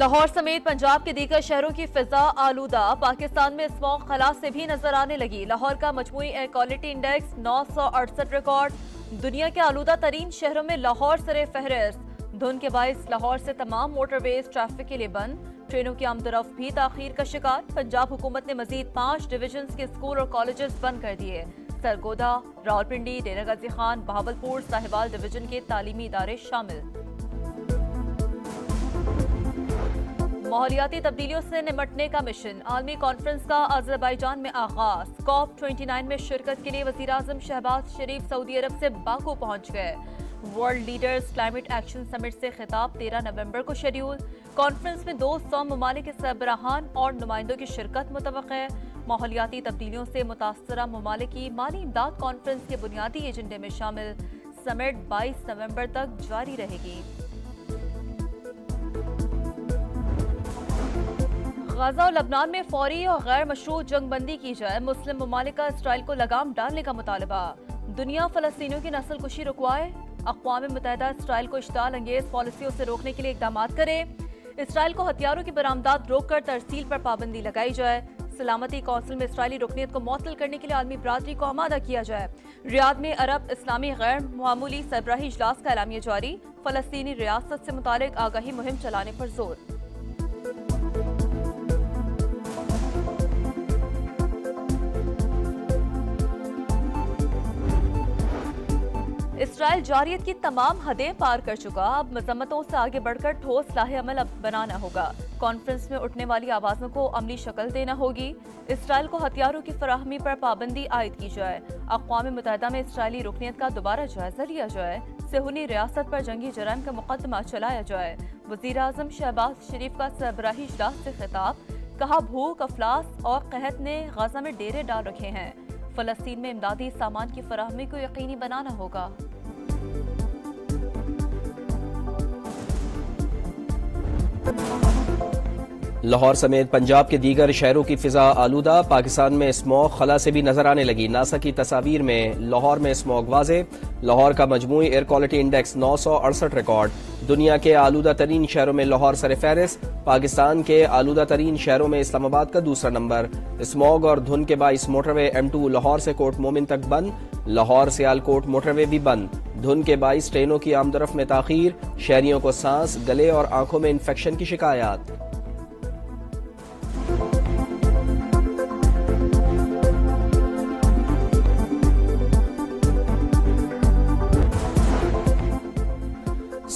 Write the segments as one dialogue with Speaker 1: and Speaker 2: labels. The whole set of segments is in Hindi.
Speaker 1: लाहौर समेत पंजाब के दीगर शहरों की फिजा आलूदा पाकिस्तान में स्मॉग खला से भी नज़र आने लगी। लाहौर का मजमू एयर क्वालिटी इंडेक्स नौ सौ अड़सठ रिकॉर्ड। दुनिया के आलूदा तरीन शहरों में लाहौर सरे फहरिस्त। धुंध के बायस लाहौर से तमाम मोटरवेज ट्रैफ़िक के लिए बंद। ट्रेनों की आमदरफ भी ताखीर का शिकार। पंजाब हुकूमत ने मजीद पाँच डिवीज़न के स्कूल और कॉलेजेस बंद कर दिए। सरगोदा, रावलपिंडी डेरा गाजी खान बहावलपुर साहिवाल डिवीज़न के तालीमी इदारे शामिल। माहौलियाती तब्दीलियों से निमटने का मिशन। आलमी कॉन्फ्रेंस का अजरबैजान में आगाज़। कॉप 29 में शिरकत के लिए वज़ीर अजम शहबाज शरीफ सऊदी अरब से बाकू पहुँच गए। World leaders climate action summit से खिताब 13 नवंबर को शेड्यूल। कॉन्फ्रेंस में दो सौ ममालिक सरबराहान और नुमाइंदों की शिरकत मुतव है। माहौलियाती तब्दीलियों से मुतासर ममालिक माली इमदाद कॉन्फ्रेंस के बुनियादी एजेंडे में शामिल। समिट 22 नवंबर तक जारी रहेगी। गाजा और लबनान में फौरी और गैर मशरू जंगबंदी की जाए। मुस्लिम ममालिक का इसराइल को लगाम डालने का मुतालबा। दुनिया फलस्तियों की नस्ल कुशी रुकवाए। अकवा मुतहदा इसराइल को इश्ताल अंगेज पॉलिसियों से रोकने के लिए इकदाम करे। इसराइल को हथियारों की बरामदात रोक कर तरसील पर पाबंदी लगाई जाए। सलामती कौंसिल में इसराइली रुकनीत को मअतल करने के लिए आलमी बरदरी को आमादा किया जाए। रियाद में अरब इस्लामी गैर मामूली सरबराही इजलास का एलामिया जारी। फलस्तनी रियासत से मुतालिक आगाही मुहिम चलाने पर ज़ोर। इसराइल जारियत की तमाम हदें पार कर चुका। अब मजम्मतों से आगे बढ़कर ठोस लाहे अमल बनाना होगा। कॉन्फ्रेंस में उठने वाली आवाजों को अमली शक्ल देना होगी। इसराइल को हथियारों की फराहमी पर पाबंदी आयद की जाए। अकवा मुतहदा में इसराइली रुकनीत का दोबारा जायजा लिया जाए। सेहूनी रियासत पर जंगी जराम का मुकदमा चलाया जाए। वज़ीर अजम शहबाज शरीफ का सरबराही इजलास से खिताब। कहा, भूख, अफलास और कहत ने गजा में डेरे डाल रखे हैं। फलस्तीन में इमदादी सामान की फराहमी को यकीनी बनाना होगा। Bye.
Speaker 2: लाहौर समेत पंजाब के दीगर शहरों की फिजा आलूदा। पाकिस्तान में स्मोक खला से भी नज़र आने लगी। नासा की तस्वीर में लाहौर में स्मोक वाजे। लाहौर का मजमू एयर क्वालिटी इंडेक्स नौ सौ अड़सठ रिकॉर्ड। दुनिया के आलूदा तरीन शहरों में लाहौर सर फहरिस्त। पाकिस्तान के आलूदा तरीन शहरों में इस्लामाबाद का दूसरा नंबर। स्मॉग और धुन के बाईस मोटरवे एम टू लाहौर से कोट मोमिन तक बंद। लाहौर सियालकोट मोटरवे भी बंद। धुन के बाईस ट्रेनों की आमदरफ में ताखीर। शहरियों को सांस, गले और आँखों में इन्फेक्शन की शिकायत।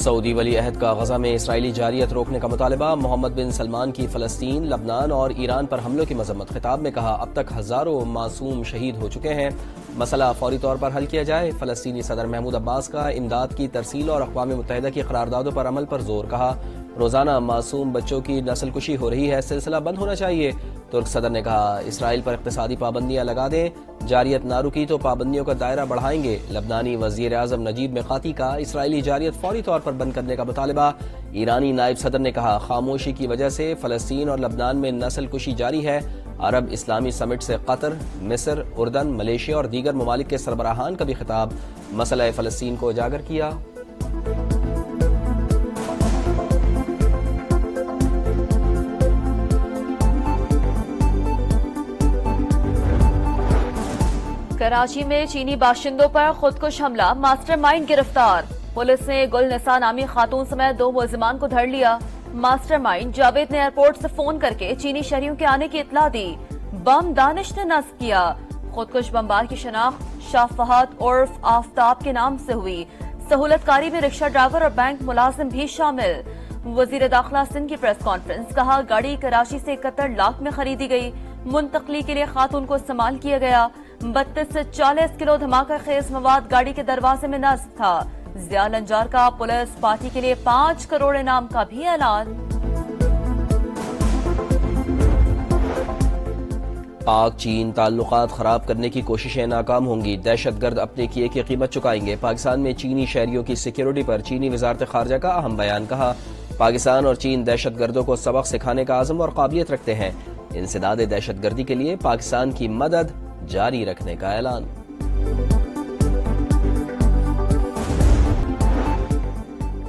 Speaker 2: सऊदी वली अहद का गजा में इसराइली जारियत रोकने का मुतालबा, मोहम्मद बिन सलमान की फलस्तीन, लबनान और ईरान पर हमलों की मजम्मत खिताब में कहा, अब तक हज़ारों मासूम शहीद हो चुके हैं। मसला फौरी तौर पर हल किया जाए, फलस्तीनी सदर महमूद अब्बास का इमदाद की तरसील और अकवा मुतहदा की करारदादों पर अमल पर ज़ोर कहा। रोज़ाना मासूम बच्चों की नस्ल कुशी हो रही है, सिलसिला बंद होना चाहिए। तुर्क सदर ने कहा, इसराइल पर इकतदी पाबंदियाँ लगा दें। जारियत ना रुकी तो पाबंदियों का दायरा बढ़ाएँगे। लबनानी वज़ीर आज़म नजीब मेकाती का इसराइली जारियत फौरी तौर पर बंद करने का मुतालबा। ईरानी नायब सदर ने कहा, खामोशी की वजह से फलस्तीन और लबनान में नस्ल कुशी जारी है। अरब इस्लामी समिट से कतर, मिस्र, उर्दन, मलेशिया और दीगर ममालिक के सरबराहान का भी खिताब। मसला फ़लस्तीन को उजागर किया।
Speaker 1: कराची में चीनी बाशिंदों पर खुदकुश हमला, मास्टरमाइंड गिरफ़्तार। पुलिस ने गुल निसा नामी खातून समेत दो मुलजमान को धर लिया। मास्टरमाइंड जावेद ने एयरपोर्ट से फ़ोन करके चीनी शहरियों के आने की इतला दी। बम दानिश ने नस्ब किया। खुदकुश बमबार की शनाख्त शाह फहद उर्फ़ आफ्ताब के नाम से हुई। सहूलतकारी में रिक्शा ड्राइवर और बैंक मुलाजिम भी शामिल। वज़ीर दाखिला सिंह की प्रेस कॉन्फ्रेंस कहा, गाड़ी कराची से इकहत्तर लाख में खरीदी गई। मुंतकली के लिए खातून को इस्तेमाल किया गया। बत्तीस से चालीस किलो धमाका खेज मवाद गाड़ी के दरवाजे में नस्ब था। जिया लंजार का पुलिस पार्टी के लिए पाँच करोड़ इनाम का भी ऐलान।
Speaker 2: पाक, चीन, ताल्लुकात खराब करने की कोशिशें नाकाम होंगी। दहशत गर्द अपने किए की कीमत चुकाएँगे। पाकिस्तान में चीनी शहरियों की सिक्योरिटी पर चीनी वजारत खारजा का अहम बयान कहा। पाकिस्तान और चीन दहशत गर्दों को सबक सिखाने का आज़म और काबिलियत रखते हैं। इंसदाद दहशत गर्दी के लिए पाकिस्तान की मदद जारी रखने का ऐलान।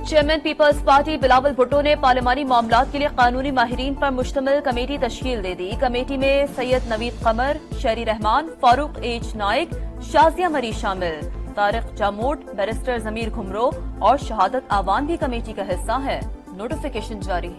Speaker 1: Chairman peoples party Bilawal Bhutto ने पार्लिमानी मामला के लिए कानूनी माहरीन पर मुश्तमिल कमेटी तश्कील दे दी। कमेटी में सैयद नवीद कमर, शहरी रहमान, फारूक एच नाइक शाजिया मरी शामिल। तारिक जामोट बैरिस्टर जमीर घुमरो और शहादत आवान भी कमेटी का हिस्सा है। नोटिफिकेशन जारी।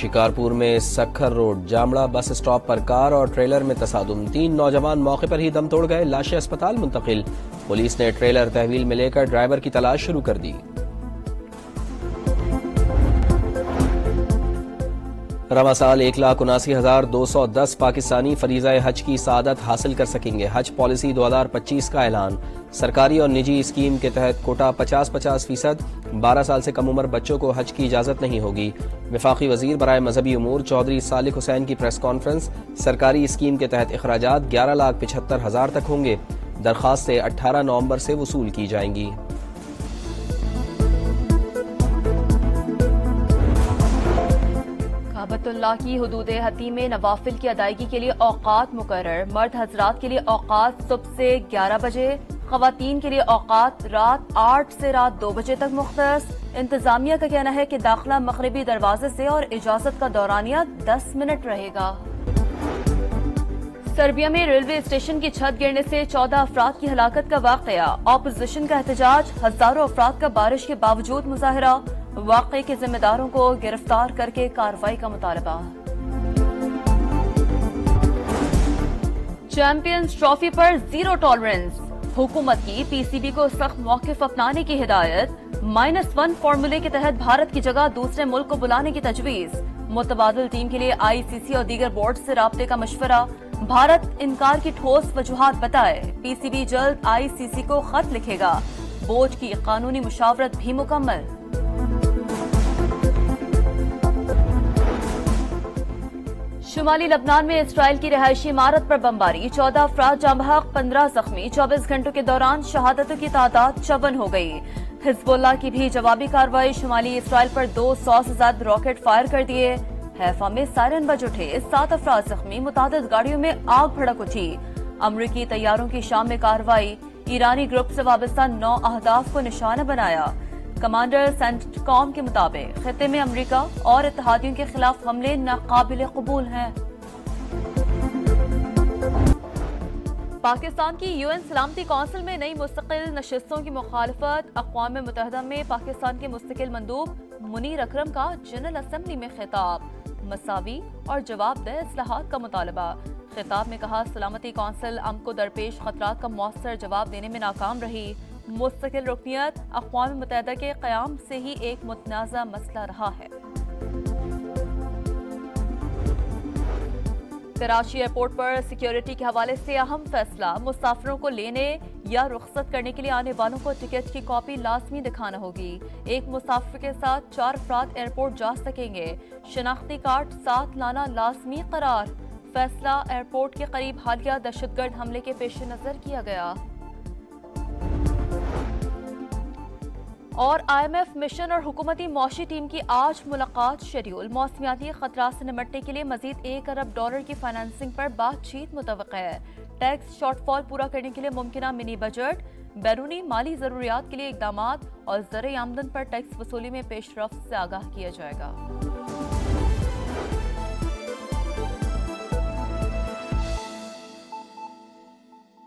Speaker 2: शिकारपुर में सखर रोड, जामड़ा बस स्टॉप पर कार और ट्रेलर में तसादुम। तीन नौजवान मौके पर ही दम तोड़ गए। लाशें अस्पताल मुंतकिल। पुलिस ने ट्रेलर तहवील में लेकर ड्राइवर की तलाश शुरू कर दी। रवा साल एक लाख उनासी हज़ार दो सौ दस पाकिस्तानी फरीजा हज की सादत हासिल कर सकेंगे। हज पॉलिसी दो हज़ार पच्चीस का ऐलान। सरकारी और निजी स्कीम के तहत कोटा पचास पचास फ़ीसद, बारह साल से कम उम्र बच्चों को हज की इजाज़त नहीं होगी। विफाकी वज़ीर बरए मजहबी अमूर चौधरी सालिक हुसैन की प्रेस कॉन्फ्रेंस, सरकारी स्कीम के तहत अखराज ग्यारह लाख पिछहत्तर हज़ार तक होंगे। दरखास्तें अठारह नवंबर से वसूल की जाएँगी।
Speaker 1: काबतुल्ला की हदूद हती में नवाफिल की अदायगी के लिए औकात मुकर मर्द हजरात के लिए औकात सुबह से 11 बजे। खातन के लिए औकात रात आठ से रात दो बजे तक मुख्त इंतजामिया का कहना है कि दाखिला मगरबी दरवाजे से और इजाज़त का दौरानिया 10 मिनट रहेगा सर्बिया में रेलवे स्टेशन की छत गिरने से 14 अफराद की हलाकत का वाकया ऑपोजिशन का एहतजाज हज़ारों अफराद का बारिश के बावजूद मुजाहरा वाकई के जिम्मेदारों को गिरफ़्तार करके कार्रवाई का मुतालबा चैंपियंस ट्रॉफी पर ज़ीरो टॉलरेंस हुकूमत की पीसीबी को सख्त मौकफ अपनाने की हिदायत। माइनस वन फार्मूले के तहत भारत की जगह दूसरे मुल्क को बुलाने की तजवीज। मुतबादल टीम के लिए आईसीसी और दीगर बोर्ड से रबते का मशवरा। भारत इनकार की ठोस वजूहत बताए। पीसीबी जल्द आईसीसी को खत लिखेगा। बोर्ड की कानूनी मुशावरत भी मुकम्मल। शुमाली लबनान में इसराइल की रिहायशी इमारत पर बमबारी। चौदह अफराद जमहक, पंद्रह जख्मी, चौबीस घंटों के दौरान शहादतों की तादाद चौवन हो गई। हिजबुल्ला की भी जवाबी कार्रवाई शुमाली इसराइल पर दो सौ से ज़्यादा रॉकेट फायर कर दिए। हैफा में सायरन बज उठे। सात अफराद जख्मी मुताद गाड़ियों में आग भड़क उठी। अमरीकी तैयारों की शाम में कार्रवाई। ईरानी ग्रुप से वाबस्ता नौ अहदाफ को निशाना बनाया। कमांडर सेंट कॉम के मुताबिक, खत्े में अमरीका और इतिहादियों के खिलाफ हमले नाकाबिल कबूल हैं। पाकिस्तान की यूएन सलामती कौंसिल में नई मुस्तकिल नशस्तों की मुखालफत अकवा मुतहदा में पाकिस्तान के मुस्तकिल मंदूब मुनीर अक्रम का जनरल असम्बली में खिताब। मसावी और जवाबदेह असलाहत का मुतालबा। खिताब में कहा, सलामती कौंसिल अम को दरपेश खतरा का मौसर जवाब देने में नाकाम रही। मुस्तकिल रुकनीत अकवा मुतहदा के क्याम से ही एक मुतनाज़ा मसला रहा है। कराची एयरपोर्ट पर सिक्योरिटी के हवाले से अहम फैसला, मुसाफिरों को लेने या रुख्सत करने के लिए आने वालों को टिकट की कॉपी लाजमी दिखाना होगी। एक मुसाफिर के साथ चार अफराद एयरपोर्ट जा सकेंगे। शनाख्ती कार्ड साथ लाना लाजमी करार। फैसला एयरपोर्ट के करीब हालिया दहशतगर्द हमले के पेश नज़र किया गया। और आईएमएफ मिशन और हुकूमती मौशी टीम की आज मुलाकात शेड्यूल। मौसमियाती खतरा से निमटने के लिए मजीद एक अरब डॉलर की फाइनेंसिंग पर बातचीत मुतव है। टैक्स शॉर्टफॉल पूरा करने के लिए मुमकिन मिनी बजट बैरूनी माली जरूरियात के लिए इकदाम और जर आमदन पर टैक्स वसूली में पेशरफ से आगाह किया जाएगा।